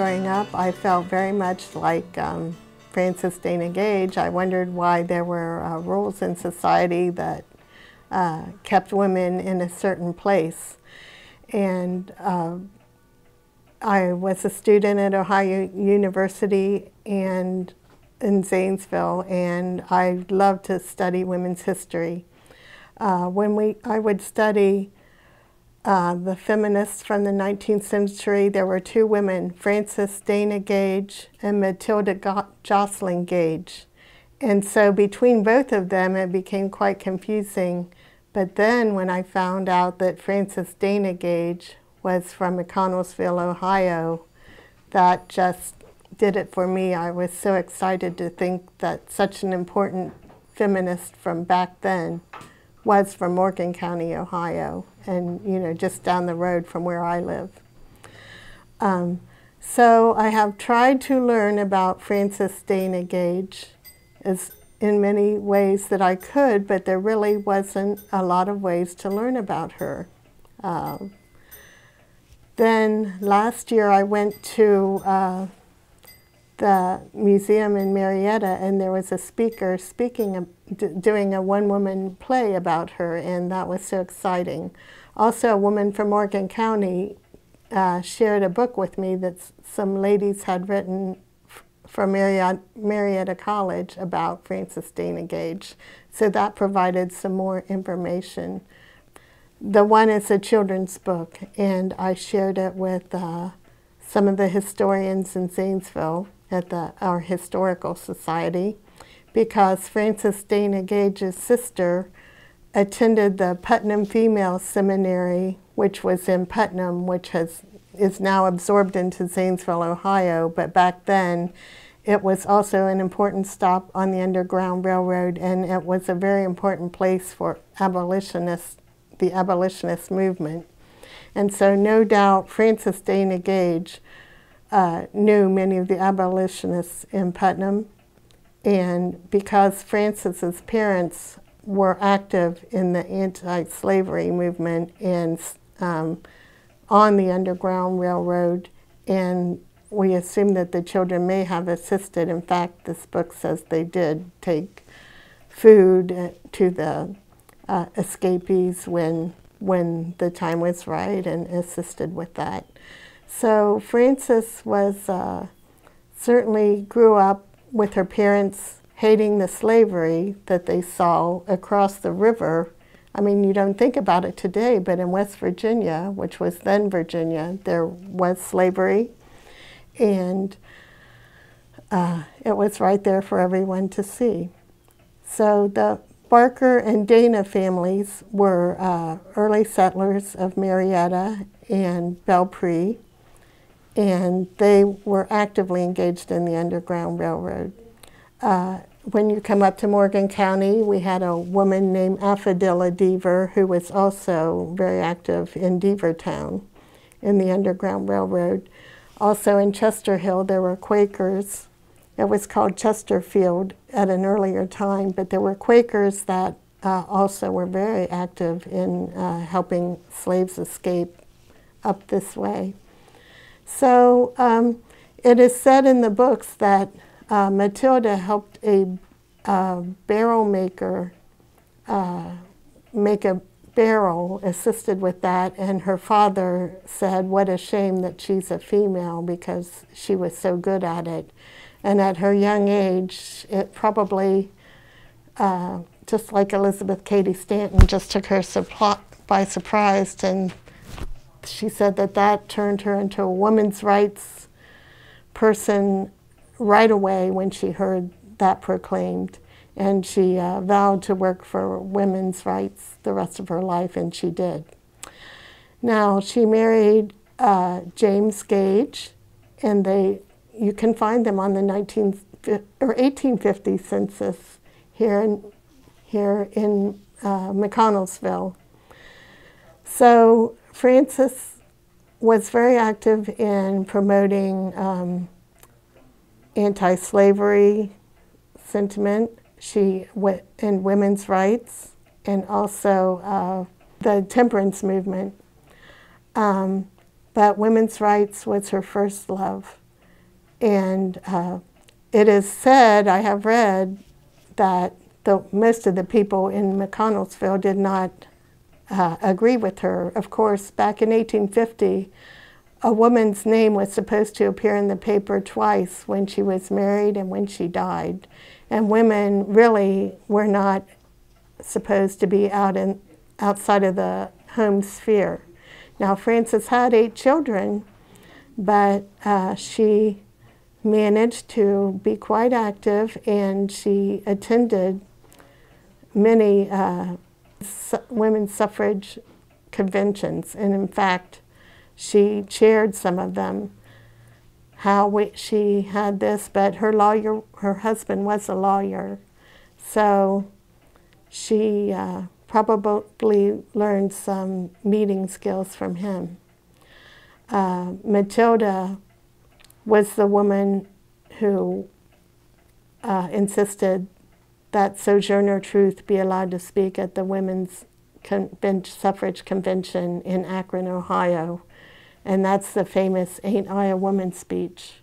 Growing up, I felt very much like um, Frances Dana Gage. I wondered why there were uh, rules in society that uh, kept women in a certain place. And uh, I was a student at Ohio University and in Zanesville, and I loved to study women's history. Uh, when we, I would study uh, the feminists from the 19th century, there were two women, Frances Dana Gage and Matilda Go Joslyn Gage. And so between both of them, it became quite confusing. But then when I found out that Frances Dana Gage was from McConnelsville, Ohio, that just did it for me. I was so excited to think that such an important feminist from back then was from Morgan County, Ohio, and you know just down the road from where I live. Um, so I have tried to learn about Frances Dana Gage as in many ways that I could, but there really wasn't a lot of ways to learn about her. Uh, then last year I went to uh, the museum in Marietta, and there was a speaker speaking, doing a one-woman play about her, and that was so exciting. Also, a woman from Morgan County uh, shared a book with me that some ladies had written from Marietta, Marietta College about Frances Dana Gage. So that provided some more information. The one is a children's book, and I shared it with uh, some of the historians in Zanesville at the, our historical society because Frances Dana Gage's sister attended the Putnam Female Seminary, which was in Putnam, which has is now absorbed into Zanesville, Ohio, but back then it was also an important stop on the Underground Railroad and it was a very important place for abolitionists, the abolitionist movement. And so no doubt Frances Dana Gage uh, knew many of the abolitionists in Putnam. And because Frances's parents were active in the anti-slavery movement and um, on the Underground Railroad, and we assume that the children may have assisted. In fact, this book says they did take food uh, to the uh, escapees when when the time was right and assisted with that. So Francis was uh, certainly grew up with her parents hating the slavery that they saw across the river. I mean, you don't think about it today, but in West Virginia, which was then Virginia, there was slavery, and uh, it was right there for everyone to see. So the Barker and Dana families were uh, early settlers of Marietta and Belpre and they were actively engaged in the Underground Railroad. Uh, when you come up to Morgan County, we had a woman named Affadilla Deaver who was also very active in Deavertown in the Underground Railroad. Also in Chester Hill, there were Quakers. It was called Chesterfield at an earlier time, but there were Quakers that uh, also were very active in uh, helping slaves escape up this way. So um, it is said in the books that uh, Matilda helped a uh, barrel maker uh, make a barrel, assisted with that, and her father said, what a shame that she's a female because she was so good at it. And at her young age, it probably, uh, just like Elizabeth Cady Stanton, just took her by surprise and she said that that turned her into a women's rights person right away when she heard that proclaimed. And she uh, vowed to work for women's rights the rest of her life, and she did. Now, she married uh, James Gage, and they, you can find them on the 19 or 1850 census here in, here in uh, McConnelsville. So Frances was very active in promoting um, anti-slavery sentiment she and women's rights and also uh, the temperance movement. Um, but women's rights was her first love. And uh, it is said, I have read, that the, most of the people in McConnelsville did not uh, agree with her. Of course, back in 1850, a woman's name was supposed to appear in the paper twice when she was married and when she died. And women really were not supposed to be out in, outside of the home sphere. Now, Frances had eight children, but uh, she managed to be quite active and she attended many uh, su women's suffrage conventions. And in fact, she chaired some of them. How we, she had this, but her lawyer, her husband was a lawyer. So she uh, probably learned some meeting skills from him. Uh, Matilda was the woman who uh, insisted that Sojourner Truth be allowed to speak at the Women's Suffrage Convention in Akron, Ohio. And that's the famous Ain't I a Woman speech.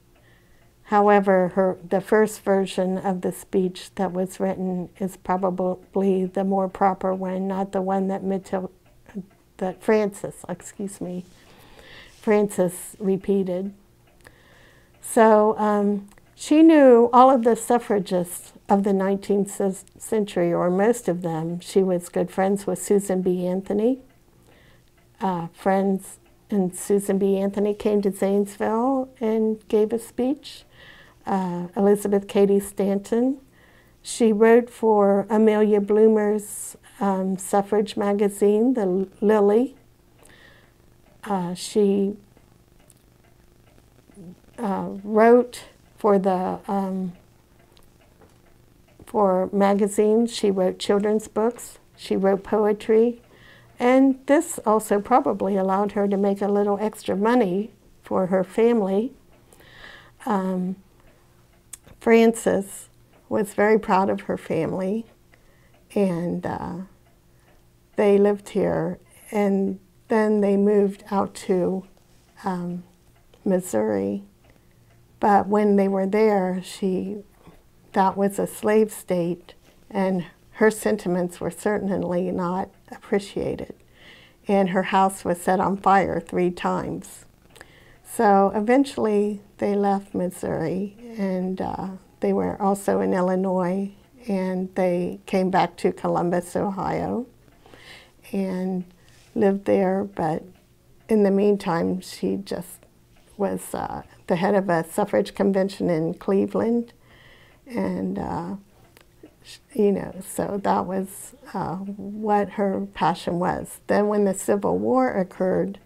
However, her, the first version of the speech that was written is probably the more proper one, not the one that that Frances, excuse me, Frances repeated. So um, she knew all of the suffragists of the 19th century, or most of them. She was good friends with Susan B. Anthony. Uh, friends, and Susan B. Anthony came to Zanesville and gave a speech uh, Elizabeth Cady Stanton. She wrote for Amelia Bloomer's um, suffrage magazine, The Lily. Uh, she uh, wrote for the um, for magazines. She wrote children's books. She wrote poetry. And this also probably allowed her to make a little extra money for her family. Um, Frances was very proud of her family, and uh, they lived here. And then they moved out to um, Missouri. But when they were there, she that was a slave state, and her sentiments were certainly not appreciated. And her house was set on fire three times. So eventually they left Missouri and uh, they were also in Illinois and they came back to Columbus, Ohio and lived there. But in the meantime, she just was uh, the head of a suffrage convention in Cleveland. And, uh, you know, so that was uh, what her passion was. Then when the Civil War occurred,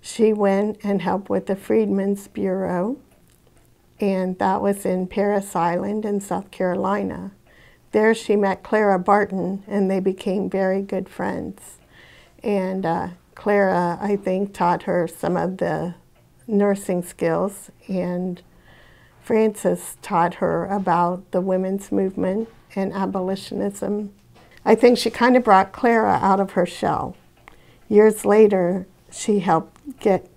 she went and helped with the Freedmen's Bureau, and that was in Parris Island in South Carolina. There she met Clara Barton, and they became very good friends. And uh, Clara, I think, taught her some of the nursing skills, and Frances taught her about the women's movement and abolitionism. I think she kind of brought Clara out of her shell. Years later, she helped get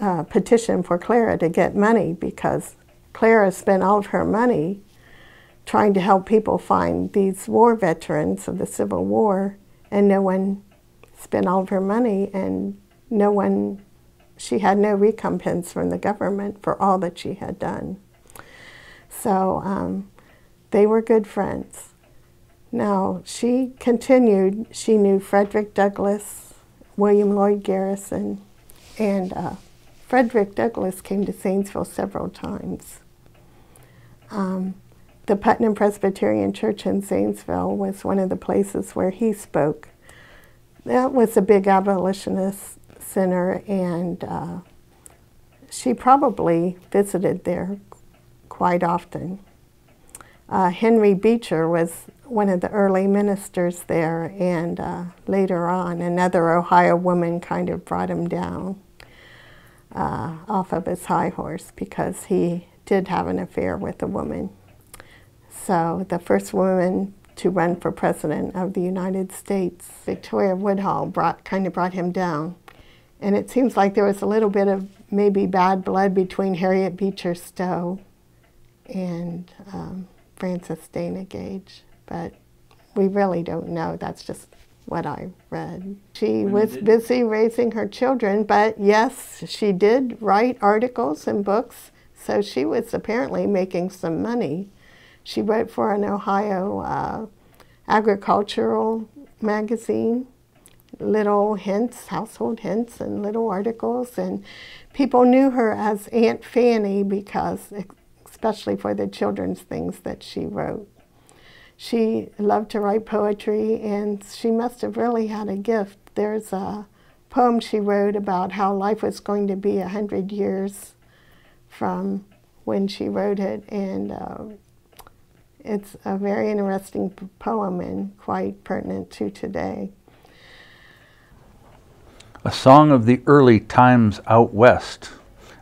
uh, petition for Clara to get money because Clara spent all of her money trying to help people find these war veterans of the Civil War, and no one spent all of her money, and no one, she had no recompense from the government for all that she had done. So um, they were good friends. Now, she continued, she knew Frederick Douglass, William Lloyd Garrison, and uh, Frederick Douglass came to Zanesville several times. Um, the Putnam Presbyterian Church in Zanesville was one of the places where he spoke. That was a big abolitionist center, and uh, she probably visited there quite often. Uh, Henry Beecher was one of the early ministers there, and uh, later on, another Ohio woman kind of brought him down uh, off of his high horse because he did have an affair with a woman. So, the first woman to run for president of the United States, Victoria Woodhull, brought, kind of brought him down. And it seems like there was a little bit of maybe bad blood between Harriet Beecher Stowe and um, Frances Dana Gage, but we really don't know. That's just what I read. She was busy raising her children, but yes, she did write articles and books, so she was apparently making some money. She wrote for an Ohio uh, agricultural magazine, little hints, household hints, and little articles, and people knew her as Aunt Fanny because, especially for the children's things that she wrote. She loved to write poetry, and she must have really had a gift. There's a poem she wrote about how life was going to be a hundred years from when she wrote it, and uh, it's a very interesting poem and quite pertinent to today. A song of the early times out west,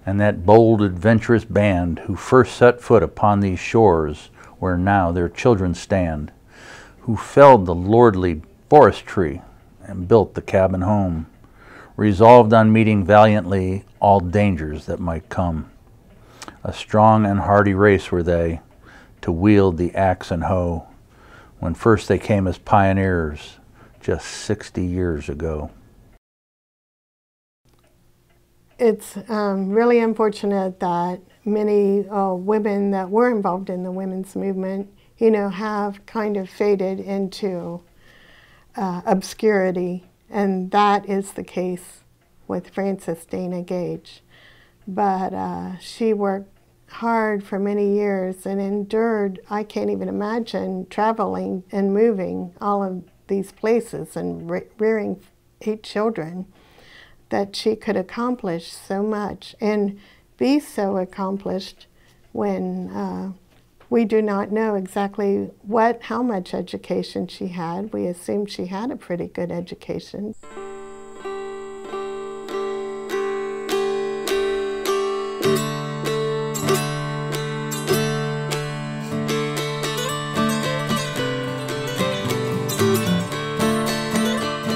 and that bold, adventurous band who first set foot upon these shores where now their children stand, who felled the lordly forest tree and built the cabin home, resolved on meeting valiantly all dangers that might come. A strong and hardy race were they, to wield the axe and hoe, when first they came as pioneers just 60 years ago. It's um, really unfortunate that many uh, women that were involved in the women's movement, you know, have kind of faded into uh, obscurity, and that is the case with Frances Dana Gage. But uh, she worked hard for many years and endured, I can't even imagine, traveling and moving all of these places and re rearing eight children, that she could accomplish so much. And be so accomplished when uh, we do not know exactly what, how much education she had. We assume she had a pretty good education.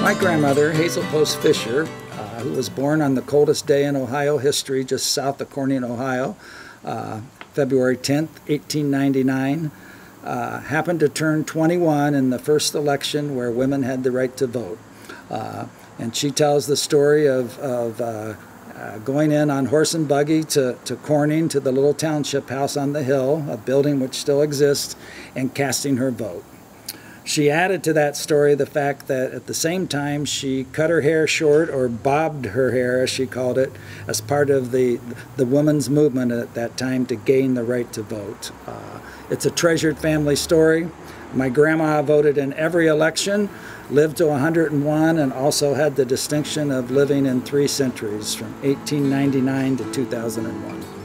My grandmother, Hazel Post Fisher, who was born on the coldest day in Ohio history, just south of Corning, Ohio, uh, February 10th, 1899. Uh, happened to turn 21 in the first election where women had the right to vote. Uh, and she tells the story of, of uh, uh, going in on horse and buggy to, to Corning, to the little township house on the hill, a building which still exists, and casting her vote. She added to that story the fact that at the same time she cut her hair short or bobbed her hair, as she called it, as part of the, the women's movement at that time to gain the right to vote. Uh, it's a treasured family story. My grandma voted in every election, lived to 101, and also had the distinction of living in three centuries from 1899 to 2001.